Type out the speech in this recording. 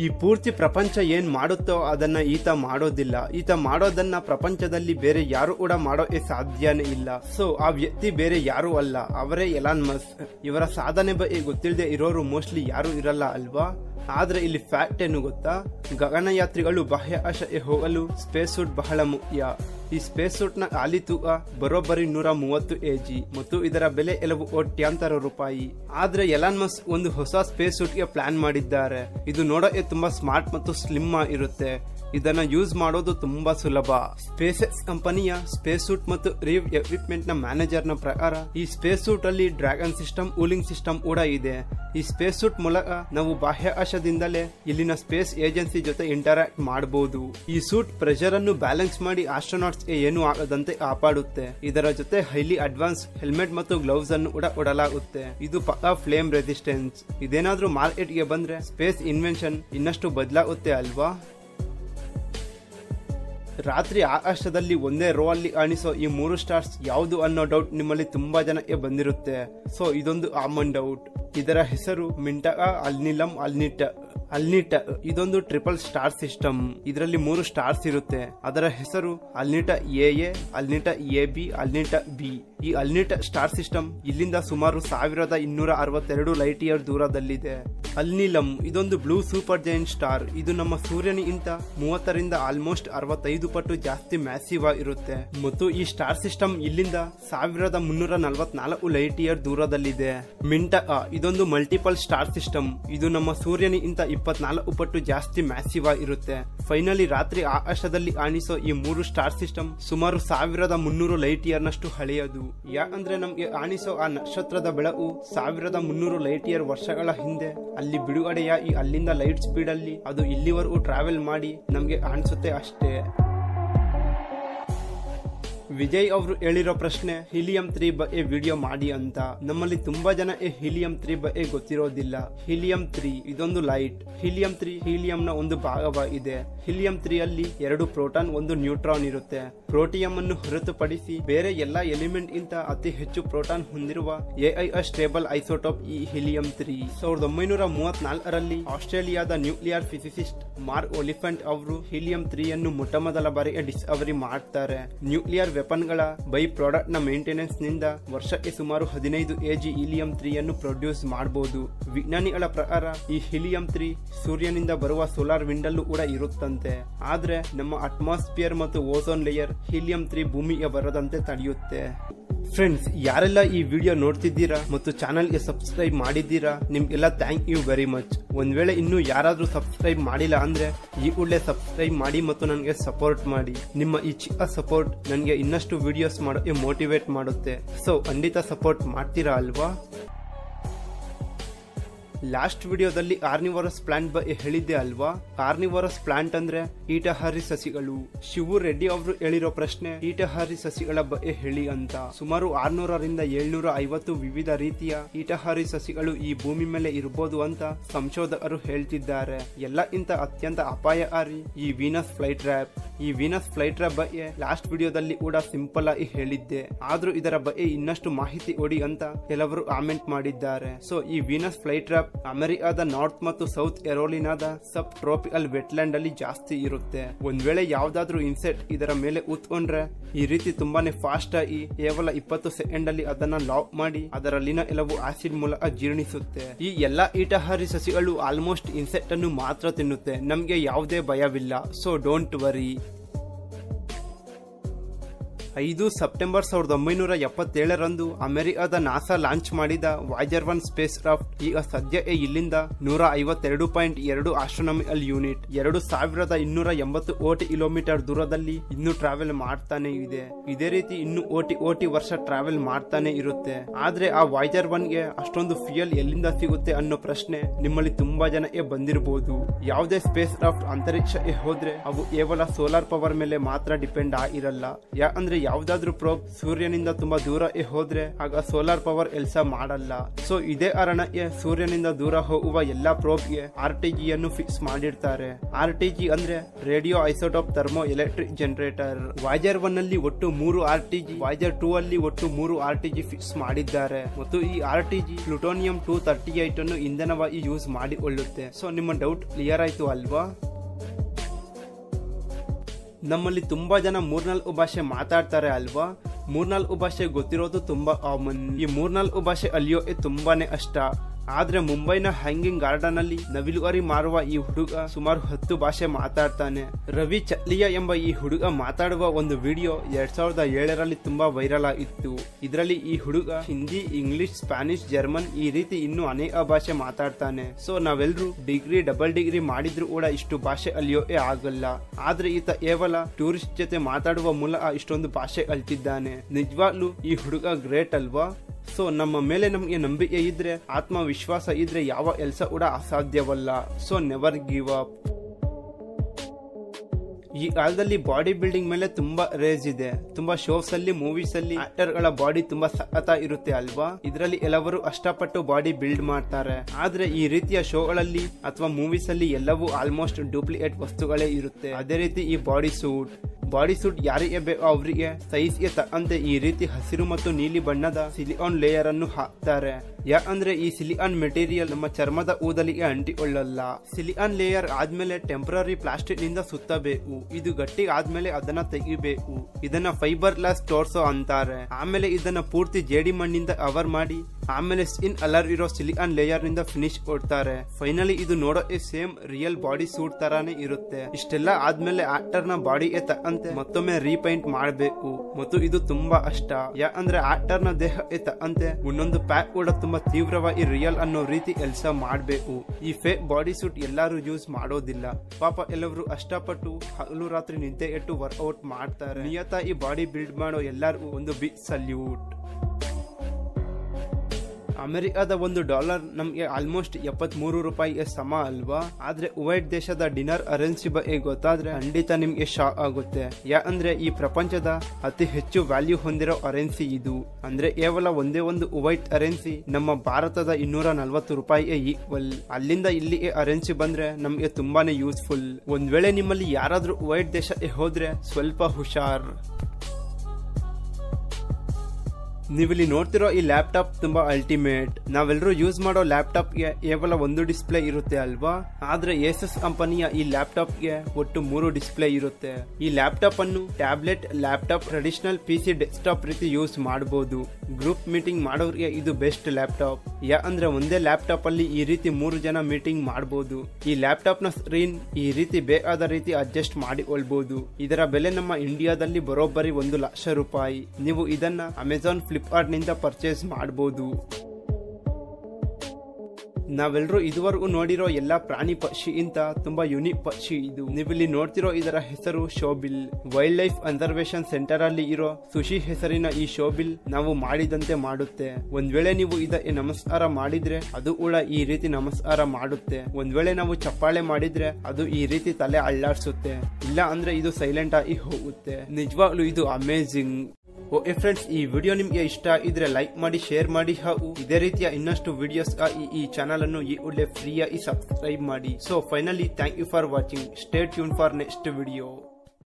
ಈ ಪೂರ್ತಿ ಪ್ರಪಂಚ ಏನ್ ಮಾಡುತ್ತೋ ಅದನ್ನ ಈತ ಮಾಡೋದಿಲ್ಲ. ಈತ ಮಾಡೋದನ್ನ ಪ್ರಪಂಚದಲ್ಲಿ ಬೇರೆ ಯಾರು ಕೂಡ ಮಾಡೋಕೆ ಸಾಧ್ಯನೇ ಇಲ್ಲ. ಸೊ ಆ ವ್ಯಕ್ತಿ ಬೇರೆ ಯಾರು ಅಲ್ಲ. ಅವರೇ ಎಲಾನ್ ಮಸ್ ಇವರ ಸಾಧನೆ ಬಗ್ಗೆ ಗೊತ್ತಿಲ್ಲದೆ ಇರೋರು ಮೋಸ್ಟ್ಲಿ ಯಾರು ಇರಲ್ಲ ಅಲ್ವಾ? ಆದ್ರೆ ಇಲ್ಲಿ ಫ್ಯಾಕ್ಟ್ ಏನು ಗೊತ್ತಾ? ಗಗನಯಾತ್ರಿಗಳು ಬಾಹ್ಯಾಕಾಶಕ್ಕೆ ಹೋಗಲು ಸ್ಪೇಸ್ ಸೂಟ್ ಬಹಳ ಮುಖ್ಯ. ಈ ಸ್ಪೇಸ್ ಸೂಟ್ನ ಖಾಲಿ ತೂಕ ಬರೋಬ್ಬರಿ ನೂರ ಮೂವತ್ತು ಎಜಿ ಮತ್ತು ಇದರ ಬೆಲೆ ಕೆಲವು ಕೋಟ್ಯಾಂತರ ರೂಪಾಯಿ. ಆದ್ರೆ ಎಲಾನ್ ಮಸ್ ಒಂದು ಹೊಸ ಸ್ಪೇಸ್ ಸೂಟ್ಗೆ ಪ್ಲಾನ್ ಮಾಡಿದ್ದಾರೆ. ಇದು ನೋಡೋಕೆ ತುಂಬಾ ಸ್ಮಾರ್ಟ್ ಮತ್ತು ಸ್ಲಿಮ್ ಇರುತ್ತೆ ಇದನ್ನ ಯೂಸ್ ಮಾಡೋದು ತುಂಬಾ ಸುಲಭ. ಸ್ಪೇಸ್ ಎಕ್ಸ್ ಕಂಪನಿಯ ಸ್ಪೇಸ್ ಸೂಟ್ ಮತ್ತು ರಿವ್ ಎಕ್ವಿಪ್ಮೆಂಟ್ನ ಮ್ಯಾನೇಜರ್ನ ಪ್ರಕಾರ ಈ ಸ್ಪೇಸ್ ಸೂಟ್ ಅಲ್ಲಿ ಡ್ರ್ಯಾಗನ್ ಸಿಸ್ಟಮ್ ಕೂಲಿಂಗ್ ಸಿಸ್ಟಮ್ ಕೂಡ ಇದೆ. ಈ ಸ್ಪೇಸ್ ಸೂಟ್ ಮೂಲಕ ನಾವು ಬಾಹ್ಯಾಕಾಶದಿಂದಲೇ ಇಲ್ಲಿನ ಸ್ಪೇಸ್ ಏಜೆನ್ಸಿ ಜೊತೆ ಇಂಟರಾಕ್ಟ್ ಮಾಡಬಹುದು ಈ ಸೂಟ್ ಪ್ರೆಷರ್ ಅನ್ನು ಬ್ಯಾಲೆನ್ಸ್ ಮಾಡಿ ಆಸ್ಟ್ರೋನಾಟ್ಸ್ಗೆ ಏನು ಆಗದಂತೆ ಕಾಪಾಡುತ್ತೆ. ಇದರ ಜೊತೆ ಹೈಲಿ ಅಡ್ವಾನ್ಸ್ ಹೆಲ್ಮೆಟ್ ಮತ್ತು ಗ್ಲೌಸ್ ಅನ್ನು ಕೂಡ ಕೊಡಲಾಗುತ್ತೆ. ಇದು ಪಕ್ಕಾ ಫ್ಲೇಮ್ ರೆಸಿಸ್ಟೆನ್ಸ್ ಇದೇನಾದ್ರೂ ಮಾರ್ಕೆಟ್ಗೆ ಬಂದ್ರೆ ಸ್ಪೇಸ್ ಇನ್ವೆನ್ಷನ್ ಇನ್ನಷ್ಟು ಬದಲಾಗುತ್ತೆ ಅಲ್ವಾ? ರಾತ್ರಿ ಆಕಾಶದಲ್ಲಿ ಒಂದೇ ರೋ ಅಲ್ಲಿ ಕಾಣಿಸೋ ಈ ಮೂರು ಸ್ಟಾರ್ಸ್ ಯಾವುದು ಅನ್ನೋ ಡೌಟ್ ನಿಮ್ಮಲ್ಲಿ ತುಂಬಾ ಜನಕ್ಕೆ ಬಂದಿರುತ್ತೆ. ಸೊ ಇದೊಂದು ಆಮನ್ ಡೌಟ್ ಇದರ ಹೆಸರು ಮಿಂಟಕ ಅಲ್ನಿಲಂ, ಅಲ್ನಿಟ. ಅಲ್ನಿಟ, ಇದೊಂದು ಟ್ರಿಪಲ್ ಸ್ಟಾರ್ ಸಿಸ್ಟಮ್ ಇದರಲ್ಲಿ ಮೂರು ಸ್ಟಾರ್ಸ್ ಇರುತ್ತೆ. ಅದರ ಹೆಸರು Alnitak A A, Alnitak A B, Alnitak B. ಈ ಅಲ್ನಿಟ್ ಸ್ಟಾರ್ ಸಿಸ್ಟಮ್ ಇಲ್ಲಿಂದ ಸುಮಾರು ಸಾವಿರದ ಇನ್ನೂರ ಅರವತ್ತೆರಡು ಲೈಟ್ ಇಯರ್ ದೂರದಲ್ಲಿದೆ. ಅಲ್ನಿಲಂ, ಇದೊಂದು ಬ್ಲೂ ಸೂಪರ್ ಜೈಂಟ್ ಸ್ಟಾರ್. ಇದು ನಮ್ಮ ಸೂರ್ಯನಿಗಿಂತ ಮೂವತ್ತರಿಂದ ಆಲ್ಮೋಸ್ಟ್ ಅರವತ್ತೈದು ಪಟ್ಟು ಜಾಸ್ತಿ ಮ್ಯಾಸಿವ್ ಇರುತ್ತೆ. ಮತ್ತು ಈ ಸ್ಟಾರ್ ಸಿಸ್ಟಮ್ ಇಲ್ಲಿಂದ ಸಾವಿರದ ಮುನ್ನೂರ ನಲವತ್ನಾಲ್ಕು ಲೈಟ್ ಇಯರ್ ದೂರದಲ್ಲಿದೆ. ಮಿಂಟ ಇದೊಂದು ಮಲ್ಟಿಪಲ್ ಸ್ಟಾರ್ ಸಿಸ್ಟಮ್. ಇದು ನಮ್ಮ ಸೂರ್ಯನಿಗಿಂತ ಇಪ್ಪತ್ನಾಲ್ಕು ಪಟ್ಟು ಜಾಸ್ತಿ ಮ್ಯಾಸಿವ್ ಇರುತ್ತೆ. ಫೈನಲಿ ರಾತ್ರಿ ಆಕಾಶದಲ್ಲಿ ಕಾಣಿಸೋ ಈ ಮೂರು ಸ್ಟಾರ್ ಸಿಸ್ಟಮ್ ಸುಮಾರು ಸಾವಿರದ ಮುನ್ನೂರು ಲೈಟ್ ಇಯರ್ ನಷ್ಟು ಯಾಕಂದ್ರೆ ನಮ್ಗೆ ಕಾಣಿಸೋ ಆ ನಕ್ಷತ್ರದ ಬೆಳಕು ಸಾವಿರದ ಮುನ್ನೂರು ಲೈಟ್ ಇಯರ್ ವರ್ಷಗಳ ಹಿಂದೆ ಅಲ್ಲಿ ಬಿಡುಗಡೆಯ ಈ ಅಲ್ಲಿಂದ ಲೈಟ್ ಸ್ಪೀಡ್ ಅಲ್ಲಿ ಅದು ಇಲ್ಲಿವರೆಗೂ ಟ್ರಾವೆಲ್ ಮಾಡಿ ನಮ್ಗೆ ಕಾಣಿಸುತ್ತೆ ಅಷ್ಟೇ. ವಿಜಯ್ ಅವರು ಹೇಳಿರೋ ಪ್ರಶ್ನೆ, ಹೀಲಿಯಂ ತ್ರೀ ಬಗ್ಗೆ ವಿಡಿಯೋ ಮಾಡಿ ಅಂತ. ನಮ್ಮಲ್ಲಿ ತುಂಬಾ ಜನ ಹೀಲಿಯಂ ತ್ರೀ ಬಗ್ಗೆ ಗೊತ್ತಿರೋದಿಲ್ಲ. ಹೀಲಿಯಂ ತ್ರೀ, ಇದೊಂದು ಲೈಟ್. ಹೀಲಿಯಂ ತ್ರೀ ಹೀಲಿಯಂ ನ ಒಂದು ಭಾಗವಾಗಿದೆ. ಹೀಲಿಯಂ ತ್ರೀ ಅಲ್ಲಿ ಎರಡು ಪ್ರೋಟಾನ್, ಒಂದು ನ್ಯೂಟ್ರಾನ್ ಇರುತ್ತೆ. ಪ್ರೋಟಿಯಂ ಅನ್ನು ಹೊರತುಪಡಿಸಿ ಬೇರೆ ಎಲ್ಲಾ ಎಲಿಮೆಂಟ್ ಇಂತ ಅತಿ ಹೆಚ್ಚು ಪ್ರೋಟಾನ್ ಹೊಂದಿರುವ ಎಐ ಸ್ಟೇಬಲ್ ಐಸೋಟೋಪ್ ಈ ಹೀಲಿಯಂ ತ್ರೀ. ಸಾವಿರದ ಒಂಬೈನೂರ ಮೂವತ್ನಾಲ್ಕರಲ್ಲಿ ಆಸ್ಟ್ರೇಲಿಯಾದ ನ್ಯೂಕ್ಲಿಯರ್ ಫಿಸಿಸಿಸ್ಟ್ ಮಾರ್ಕ್ ಒಲಿಫೆಂಟ್ ಅವರು ಹೀಲಿಯಂ ತ್ರೀ ಅನ್ನು ಮೊಟ್ಟಮೊದಲ ಬಾರಿಗೆ ಡಿಸ್ಕವರಿ ಮಾಡ್ತಾರೆ. ನ್ಯೂಕ್ಲಿಯರ್ ವೆಪನ್ ಗಳ ಬೈ ಪ್ರಾಡಕ್ಟ್ನ ನ ಮೇಂಟೆನೆನ್ಸ್ನಿಂದ ವರ್ಷಕ್ಕೆ ಸುಮಾರು ಹದಿನೈದು ಎಜಿ ಹೀಲಿಯಂ ತ್ರೀ ಅನ್ನು ಪ್ರೊಡ್ಯೂಸ್ ಮಾಡಬಹುದು ವಿಜ್ಞಾನಿಗಳ ಪ್ರಕಾರ ಈ ಹೀಲಿಯಂ ತ್ರೀ ಸೂರ್ಯನಿಂದ ಬರುವ ಸೋಲಾರ್ ವಿಂಡಲ್ಲೂ ಕೂಡ ಇರುತ್ತಂತೆ. ಆದ್ರೆ ನಮ್ಮ ಅಟ್ಮಾಸ್ಫಿಯರ್ ಮತ್ತು ಓಝೋನ್ ಲೇಯರ್ ಹೀಲಿಯಂ ತ್ರೀ ಭೂಮಿಗೆ ಬರದಂತೆ ತಡೆಯುತ್ತೆ. ಫ್ರೆಂಡ್ಸ್ ಯಾರೆಲ್ಲ ಈ ವಿಡಿಯೋ ನೋಡ್ತಿದ್ದೀರಾ ಮತ್ತು ಚಾನಲ್ಗೆ ಸಬ್ಸ್ಕ್ರೈಬ್ ಮಾಡಿದ್ದೀರಾ, ನಿಮ್ಗೆಲ್ಲ ಥ್ಯಾಂಕ್ ಯು ವೆರಿ ಮಚ್ ಒಂದ್ ವೇಳೆ ಇನ್ನೂ ಯಾರಾದರೂ ಸಬ್ಸ್ಕ್ರೈಬ್ ಮಾಡಿಲ್ಲ ಅಂದ್ರೆ, ಈ ಕೂಡಲೇ ಸಬ್ಸ್ಕ್ರೈಬ್ ಮಾಡಿ ಮತ್ತು ನನಗೆ ಸಪೋರ್ಟ್ ಮಾಡಿ. ನಿಮ್ಮ ಈ ಚಿಕ್ಕ ಸಪೋರ್ಟ್ ನನಗೆ ಇನ್ನಷ್ಟು ವಿಡಿಯೋಸ್ ಮಾಡೋಕೆ ಮೋಟಿವೇಟ್ ಮಾಡುತ್ತೆ. ಸೊ ಖಂಡಿತ ಸಪೋರ್ಟ್ ಮಾಡ್ತೀರಾ ಅಲ್ವಾ? ಲಾಸ್ಟ್ ವಿಡಿಯೋದಲ್ಲಿ ಕಾರ್ನಿವರಸ್ ಪ್ಲಾಂಟ್ ಬಗ್ಗೆ ಹೇಳಿದ್ದೆ ಅಲ್ವಾ? ಕಾರ್ನಿವರಸ್ ಪ್ಲಾಂಟ್ ಅಂದ್ರೆ ಕೀಟಹಾರಿ ಸಸಿಗಳು. ಶಿವು ರೆಡ್ಡಿ ಅವರು ಹೇಳಿರೋ ಪ್ರಶ್ನೆ ಕೀಟಹಾರಿ ಸಸಿಗಳ ಬಗ್ಗೆ ಹೇಳಿ ಅಂತ. ಸುಮಾರು ಆರ್ನೂರರಿಂದ ಏಳ್ನೂರ ಐವತ್ತು ವಿವಿಧ ರೀತಿಯ ಕೀಟಹಾರಿ ಸಸಿಗಳು ಈ ಭೂಮಿ ಮೇಲೆ ಇರಬಹುದು ಅಂತ ಸಂಶೋಧಕರು ಹೇಳ್ತಿದ್ದಾರೆ. ಎಲ್ಲ ಇಂತ ಅತ್ಯಂತ ಅಪಾಯಕಾರಿ ಈ ವೀನಸ್ ಫ್ಲೈಟ್ ರ್ಯಾಪ್. ಈ ವೀನಸ್ ಫ್ಲೈಟ್ ರ್ಯಾಪ್ ಬಗ್ಗೆ ಲಾಸ್ಟ್ ವಿಡಿಯೋದಲ್ಲಿ ಕೂಡ ಸಿಂಪಲ್ ಆಗಿ ಹೇಳಿದ್ದೆ. ಆದ್ರೂ ಇದರ ಬಗ್ಗೆ ಇನ್ನಷ್ಟು ಮಾಹಿತಿ ಕೊಡಿ ಅಂತ ಕೆಲವರು ಕಾಮೆಂಟ್ ಮಾಡಿದ್ದಾರೆ. ಸೊ, ಈ ವೀನಸ್ ಫ್ಲೈಟ್ ಟ್ರ್ಯಾಪ್ ಅಮೆರಿಕಾದ ನಾರ್ತ್ ಮತ್ತು ಸೌತ್ ಎರೋಲಿನಾದ ಸಬ್ ಟ್ರೋಪಿಕಲ್ ವೆಟ್ಲ್ಯಾಂಡ್ ಅಲ್ಲಿ ಜಾಸ್ತಿ ಇರುತ್ತೆ. ಒಂದ್ ವೇಳೆ ಯಾವ್ದಾದ್ರು ಇನ್ಸೆಟ್ ಇದರ ಮೇಲೆ ಉತ್ಕೊಂಡ್ರೆ, ಈ ರೀತಿ ತುಂಬಾನೇ ಫಾಸ್ಟ್ ಆಗಿ ಕೇವಲ ಇಪ್ಪತ್ತು ಸೆಕೆಂಡ್ ಅಲ್ಲಿ ಅದನ್ನ ಲಾಕ್ ಮಾಡಿ ಅದರಲ್ಲಿನ ಕೆಲವು ಆಸಿಡ್ ಮೂಲಕ ಜೀರ್ಣಿಸುತ್ತೆ. ಈ ಎಲ್ಲಾ ಈಟಹಾರಿ ಸಸಿಗಳು ಆಲ್ಮೋಸ್ಟ್ ಇನ್ಸೆಕ್ಟ್ ಅನ್ನು ಮಾತ್ರ ತಿನ್ನುತ್ತೆ. ನಮ್ಗೆ ಯಾವುದೇ ಭಯವಿಲ್ಲ. ಸೊ ಡೋಂಟ್ ವರಿ ಐದು ಸೆಪ್ಟೆಂಬರ್ ಸಾವಿರದ ಒಂಬೈನೂರ ಎಪ್ಪತ್ತೇಳರಂದು ಅಮೆರಿಕದ ನಾಸಾ ಲಾಂಚ್ ಮಾಡಿದ ವಾಯ್ಜರ್ ಒನ್ ಸ್ಪೇಸ್ ಕ್ರಾಫ್ಟ್ ಈಗ ಸದ್ಯ ಇಲ್ಲಿಂದ ನೂರ ಐವತ್ತೆರಡು ಪಾಯಿಂಟ್ ಎರಡು ಆಸ್ಟ್ರೋನಾಮಿಕಲ್ ಯೂನಿಟ್, ಎರಡು ಸಾವಿರದ ಇನ್ನೂರ ಎಂಬತ್ತು ಓಟಿ ಕಿಲೋಮೀಟರ್ ದೂರದಲ್ಲಿ ಇನ್ನೂ ಟ್ರಾವೆಲ್ ಮಾಡ್ತಾನೆ ಇದೆ. ಇದೇ ರೀತಿ ಇನ್ನು ಓಟಿ ಓಟಿ ವರ್ಷ ಟ್ರಾವೆಲ್ ಮಾಡ್ತಾನೆ ಇರುತ್ತೆ. ಆದ್ರೆ ಆ ವಾಯ್ಜರ್ ಒನ್ಗೆ ಅಷ್ಟೊಂದು ಫ್ಯೂಯಲ್ ಎಲ್ಲಿಂದ ಸಿಗುತ್ತೆ ಅನ್ನೋ ಪ್ರಶ್ನೆ ನಿಮ್ಮಲ್ಲಿ ತುಂಬಾ ಜನಕ್ಕೆ ಬಂದಿರಬಹುದು ಯಾವುದೇ ಸ್ಪೇಸ್ ಕ್ರಾಫ್ಟ್ ಅಂತರಿಕ್ಷಕ್ಕೆ ಹೋದ್ರೆ ಅವು ಕೇವಲ ಸೋಲಾರ್ ಪವರ್ ಮೇಲೆ ಮಾತ್ರ ಡಿಪೆಂಡ್ ಆಗಿರಲ್ಲ. ಯಾಕಂದ್ರೆ ಯಾವ್ದಾದ್ರು ಪ್ರೋಬ್ ಸೂರ್ಯನಿಂದ ತುಂಬಾ ದೂರ ಹೋದ್ರೆ ಆಗ ಸೋಲಾರ್ ಪವರ್ ಕೆಲಸ ಮಾಡಲ್ಲ. ಸೊ ಇದೇ ಕಾರಣಕ್ಕೆ ಸೂರ್ಯನಿಂದ ದೂರ ಹೋಗುವ ಎಲ್ಲಾ ಪ್ರೋಬ್ಗೆ ಆರ್ ಟಿ ಜಿ ಅನ್ನು ಫಿಕ್ಸ್ ಮಾಡಿರ್ತಾರೆ. ಆರ್ ಟಿ ಜಿ ಅಂದ್ರೆ radio isotope thermo electric generator. Voyager one ಅಲ್ಲಿ ಒಟ್ಟು ಮೂರು R T G Voyager two ಅಲ್ಲಿ ಒಟ್ಟು ಮೂರು ಆರ್ ಟಿ ಜಿ ಫಿಕ್ಸ್ ಮಾಡಿದ್ದಾರೆ. ಮತ್ತು ಈ R T G plutonium two thirty eight ಅನ್ನು ಇಂಧನವಾಗಿ ಯೂಸ್ ಮಾಡಿಕೊಳ್ಳುತ್ತೆ. ಸೊ ನಿಮ್ಮ ಡೌಟ್ ಕ್ಲಿಯರ್ ಆಯ್ತು ಅಲ್ವಾ? ನಮ್ಮಲ್ಲಿ ತುಂಬಾ ಜನ ಮೂರ್ನಾಲ್ಕು ಭಾಷೆ ಮಾತಾಡ್ತಾರೆ ಅಲ್ವಾ? ಮೂರ್ನಾಲ್ಕು ಭಾಷೆ ಗೊತ್ತಿರೋದು ತುಂಬಾ ಕಾಮನ್ ಈ ಮೂರ್ನಾಲ್ಕು ಭಾಷೆ ಅಲಿಯೋಕೆ ತುಂಬಾನೇ ಅಷ್ಟ? ಆದ್ರೆ ಮುಂಬೈನ ಹ್ಯಾಂಗಿಂಗ್ ಗಾರ್ಡನ್ ಅಲ್ಲಿ ನವಿಲುಗಾರಿ ಮಾರುವ ಈ ಹುಡುಗ ಸುಮಾರು ಹತ್ತು ಭಾಷೆ ಮಾತಾಡ್ತಾನೆ. ರವಿ ಚಟ್ಲಿಯ ಎಂಬ ಈ ಹುಡುಗ ಮಾತಾಡುವ ಒಂದು ವಿಡಿಯೋ ಎರಡ್ ಸಾವಿರದ ಏಳರಲ್ಲಿ ತುಂಬಾ ವೈರಲ್ ಆಗಿತ್ತು. ಇದರಲ್ಲಿ ಈ ಹುಡುಗ ಹಿಂದಿ, ಇಂಗ್ಲಿಷ್ ಸ್ಪ್ಯಾನಿಶ್ ಜರ್ಮನ್ ಈ ರೀತಿ ಇನ್ನೂ ಅನೇಕ ಭಾಷೆ ಮಾತಾಡ್ತಾನೆ. ಸೊ ನಾವೆಲ್ಲರೂ ಡಿಗ್ರಿ, ಡಬಲ್ ಡಿಗ್ರಿ ಮಾಡಿದ್ರು ಕೂಡ ಇಷ್ಟು ಭಾಷೆ ಅಲ್ಲಿಯೋಕೆ ಆಗಲ್ಲ. ಆದ್ರೆ ಈತ ಕೇವಲ ಟೂರಿಸ್ಟ್ ಜೊತೆ ಮಾತಾಡುವ ಮೂಲಕ ಇಷ್ಟೊಂದು ಭಾಷೆ ಕಲ್ತಿದ್ದಾನೆ. ನಿಜವಾಗ್ಲೂ ಈ ಹುಡುಗ ಗ್ರೇಟ್ ಅಲ್ವಾ? ಸೊ ನಮ್ಮ ಮೇಲೆ ನಮಗೆ ನಂಬಿಕೆ ಇದ್ರೆ, ಆತ್ಮವಿಶ್ವಾಸ ಇದ್ರೆ ಯಾವ ಕೆಲಸ ಕೂಡ ಅಸಾಧ್ಯವಲ್ಲ. ಸೊ ನೆವರ್ ಗಿವ್ ಅಪ್ ಈ ಕಾಲದಲ್ಲಿ ಬಾಡಿ ಬಿಲ್ಡಿಂಗ್ ಮೇಲೆ ತುಂಬಾ ರೇಜ್ ಇದೆ. ತುಂಬಾ ಶೋಸ್ ಅಲ್ಲಿ ಮೂವೀಸ್ ಅಲ್ಲಿ ಆಕ್ಟರ್ಗಳ ಬಾಡಿ ತುಂಬಾ ಸಖತ ಇರುತ್ತೆ ಅಲ್ವಾ? ಇದರಲ್ಲಿ ಎಲ್ಲವರು ಅಷ್ಟಪಟ್ಟು ಬಾಡಿ ಬಿಲ್ಡ್ ಮಾಡ್ತಾರೆ. ಆದ್ರೆ ಈ ರೀತಿಯ ಶೋಗಳಲ್ಲಿ ಅಥವಾ ಮೂವೀಸ್ ಅಲ್ಲಿ ಎಲ್ಲವೂ ಆಲ್ಮೋಸ್ಟ್ ಡೂಪ್ಲಿಕೇಟ್ ವಸ್ತುಗಳೇ ಇರುತ್ತೆ. ಅದೇ ರೀತಿ ಈ ಬಾಡಿ ಸೂಟ್ ಬಾಡಿ ಸೂಟ್ ಯಾರಿಗೆ ಬೇಕು ಅವರಿಗೆ ಸೈಜ್ಗೆ ತಕ್ಕಂತೆ ಈ ರೀತಿ ಹಸಿರು ಮತ್ತು ನೀಲಿ ಬಣ್ಣದ ಸಿಲಿಕಾನ್ ಲೇಯರ್ ಅನ್ನು ಹಾಕ್ತಾರೆ. ಯಾಕಂದ್ರೆ ಈ ಸಿಲಿಕಾನ್ ಮೆಟೀರಿಯಲ್ ನಮ್ಮ ಚರ್ಮದ ಊದಲಿಗೆ ಅಂಟಿಕೊಳ್ಳಲ್ಲ ಸಿಲಿಕಾನ್ ಲೇಯರ್ ಆದ್ಮೇಲೆ ಟೆಂಪರರಿ ಪ್ಲಾಸ್ಟಿಕ್ನಿಂದ ಸುತ್ತಬೇಕು. ಇದು ಗಟ್ಟಿ ಆದ್ಮೇಲೆ ಅದನ್ನ ತೆಗಿಬೇಕು. ಇದನ್ನ ಫೈಬರ್ ಗ್ಲಾಸ್ ಟೋರ್ಸೋ ಅಂತಾರೆ. ಆಮೇಲೆ ಇದನ್ನ ಪೂರ್ತಿ ಜೇಡಿ ಮಣ್ಣಿಂದ ಕವರ್ ಮಾಡಿ, ಆಮೇಲೆ ಸ್ಕಿನ್ ಅಲರ್ ಇರೋ ಸಿಲಿಕಾನ್ ಲೇಯರ್ನಿಂದ ಫಿನಿಶ್ ಕೊಡ್ತಾರೆ. ಫೈನಲಿ ಇದು ನೋಡೋಕೆ ಸೇಮ್ ರಿಯಲ್ ಬಾಡಿ ಸೂಟ್ ತರಾನೇ ಇರುತ್ತೆ. ಇಷ್ಟೆಲ್ಲ ಆದ್ಮೇಲೆ ಆಕ್ಟರ್ನ ಬಾಡಿಗೆ ತಕ್ಕಂತೆ ಮತ್ತೊಮ್ಮೆ ರೀಪೈಂಟ್ ಮಾಡಬೇಕು. ಮತ್ತು ಇದು ತುಂಬಾ ಅಷ್ಟ ಯಾಕಂದ್ರೆ ಆಕ್ಟರ್ನ ದೇಹಕ್ಕೆ ತಕ್ಕಂತೆ ಒಂದೊಂದು ಪ್ಯಾಕ್ ಕೂಡ ತುಂಬಾ ತೀವ್ರವಾಗಿ ರಿಯಲ್ ಅನ್ನೋ ರೀತಿ ಕೆಲಸ ಮಾಡಬೇಕು. ಈ ಫೇಕ್ ಬಾಡಿ ಸೂಟ್ ಎಲ್ಲರೂ ಯೂಸ್ ಮಾಡೋದಿಲ್ಲ. ಪಾಪ ಎಲ್ಲವರು ಅಷ್ಟಪಟ್ಟು ಹಗಲು ರಾತ್ರಿ ನಿದ್ದೆ ಇಟ್ಟು ವರ್ಕೌಟ್ ಮಾಡ್ತಾರೆ. ನಿಯತ ಈ ಬಾಡಿ ಬಿಲ್ಡ್ ಮಾಡೋ ಎಲ್ಲರಿಗೂ ಒಂದು ಬಿಗ್ ಸಲ್ಯೂಟ್ ಅಮೆರಿಕದ ಒಂದು ಡಾಲರ್ ನಮಗೆ ಆಲ್ಮೋಸ್ಟ್ ಎಪ್ಪತ್ಮೂರು ರೂಪಾಯಿಗೆ ಸಮ ಅಲ್ವಾ? ಆದ್ರೆ ಕುವೈಟ್ ದೇಶದ ಡಿನ್ನರ್ ಅರೆನ್ಸಿ ಬಗ್ಗೆ ಗೊತ್ತಾದ್ರೆ ಖಂಡಿತ ನಿಮ್ಗೆ ಶಾಕ್ ಆಗುತ್ತೆ. ಯಾಕಂದ್ರೆ ಈ ಪ್ರಪಂಚದ ಅತಿ ಹೆಚ್ಚು ವ್ಯಾಲ್ಯೂ ಹೊಂದಿರೋ ಅರೆನ್ಸಿ ಇದು. ಅಂದ್ರೆ ಕೇವಲ ಒಂದೇ ಒಂದು ಕುವೈಟ್ ಅರೆನ್ಸಿ ನಮ್ಮ ಭಾರತದ ಇನ್ನೂರ ನಲ್ವತ್ತು ರೂಪಾಯಿಗೆ ಈಕ್ವಲ್ ಅಲ್ಲಿಂದ ಇಲ್ಲಿಗೆ ಅರೆನ್ಸಿ ಬಂದ್ರೆ ನಮ್ಗೆ ತುಂಬಾನೇ ಯೂಸ್ಫುಲ್ ಒಂದ್ ವೇಳೆ ನಿಮ್ಮಲ್ಲಿ ಯಾರಾದ್ರೂ ವೈಟ್ ದೇಶಕ್ಕೆ ಹೋದ್ರೆ ಸ್ವಲ್ಪ ಹುಷಾರ್. ನೀವಿಲ್ಲಿ ನೋಡ್ತಿರೋ ಈ ಲ್ಯಾಪ್ಟಾಪ್ ತುಂಬಾ ಅಲ್ಟಿಮೇಟ್ ನಾವೆಲ್ಲರೂ ಯೂಸ್ ಮಾಡೋ ಲ್ಯಾಪ್ಟಾಪ್ಗೆ ಕೇವಲ ಒಂದು ಡಿಸ್ಪ್ಲೇ ಇರುತ್ತೆ ಅಲ್ವಾ? ಆದ್ರೆ ಏಸಸ್ ಕಂಪನಿಯ ಈ ಲ್ಯಾಪ್ಟಾಪ್ಗೆ ಒಟ್ಟು ಮೂರು ಡಿಸ್ಪ್ಲೇ ಇರುತ್ತೆ. ಈ ಲ್ಯಾಪ್ಟಾಪ್ ಅನ್ನು tablet laptop traditional PC desktop ರೀತಿ ಯೂಸ್ ಮಾಡಬಹುದು ಗ್ರೂಪ್ ಮೀಟಿಂಗ್ ಮಾಡೋರಿಗೆ ಇದು ಬೆಸ್ಟ್ ಲ್ಯಾಪ್ಟಾಪ್ ಯಾ ಅಂದ್ರೆ ಒಂದೇ ಲ್ಯಾಪ್ಟಾಪ್ ಅಲ್ಲಿ ಈ ರೀತಿ ಮೂರು ಜನ ಮೀಟಿಂಗ್ ಮಾಡಬಹುದು ಈ ಲ್ಯಾಪ್ಟಾಪ್ನ ಸ್ಕ್ರೀನ್ ಈ ರೀತಿ ಬೇಕಾದ ರೀತಿ ಅಡ್ಜಸ್ಟ್ ಮಾಡಿಕೊಳ್ಬಹುದು ಇದರ ಬೆಲೆ ನಮ್ಮ ಇಂಡಿಯಾದಲ್ಲಿ ಬರೋಬ್ಬರಿ ಒಂದು ಲಕ್ಷ ರೂಪಾಯಿ. ನೀವು ಇದನ್ನ ಅಮೆಜಾನ್ ಫ್ಲಿಪ್ಕಾರ್ಟ್ ನಿಂದ ಪರ್ಚೇಸ್ ಮಾಡ್ಬೋದು. ನಾವೆಲ್ಲರೂ ಇದುವರೆಗೂ ನೋಡಿರೋ ಎಲ್ಲ ಪ್ರಾಣಿ ಇಂತ ತುಂಬಾ ಯುನಿಕ್ ಪಕ್ಷಿ ಇದು. ನೀವಿಲ್ಲಿ ನೋಡ್ತಿರೋ ಇದರ ಹೆಸರು shoebill wildlife conservation centre ಅಲ್ಲಿ ಇರೋ ಸುಶಿ ಹೆಸರಿನ ಈ ಶೋಬಿಲ್ ನಾವು ಮಾಡಿದಂತೆ ಮಾಡುತ್ತೆ. ಒಂದ್ ವೇಳೆ ನೀವು ಇದಕ್ಕೆ ನಮಸ್ಕಾರ ಮಾಡಿದ್ರೆ ಅದು ಕೂಡ ಈ ರೀತಿ ನಮಸ್ಕಾರ ಮಾಡುತ್ತೆ. ಒಂದ್ ವೇಳೆ ನಾವು ಚಪ್ಪಾಳೆ ಮಾಡಿದ್ರೆ ಅದು ಈ ರೀತಿ ತಲೆ ಅಳ್ಳಾಡ್ಸುತ್ತೆ. ಇಲ್ಲ ಅಂದ್ರೆ ಇದು ಸೈಲೆಂಟ್ ಆಗಿ ಹೋಗುತ್ತೆ. ನಿಜವಾಗ್ಲೂ ಇದು ಅಮೇಜಿಂಗ್ ಓಕೆ ಫ್ರೆಂಡ್ಸ್ ಈ ವಿಡಿಯೋ ನಿಮಗೆ ಇಷ್ಟ ಇದ್ರೆ ಲೈಕ್ ಮಾಡಿ ಶೇರ್ ಮಾಡಿ, ಹಾಗೂ ಇದೇ ರೀತಿಯ ಇನ್ನಷ್ಟು ವಿಡಿಯೋಸ್ ಈ ಈ ಚಾನಲ್ ಅನ್ನು ಈ ಒಳ್ಳೆ ಫ್ರೀಯಾಗಿ ಸಬ್ಸ್ಕ್ರೈಬ್ ಮಾಡಿ. So finally thank you for watching stay tuned for next video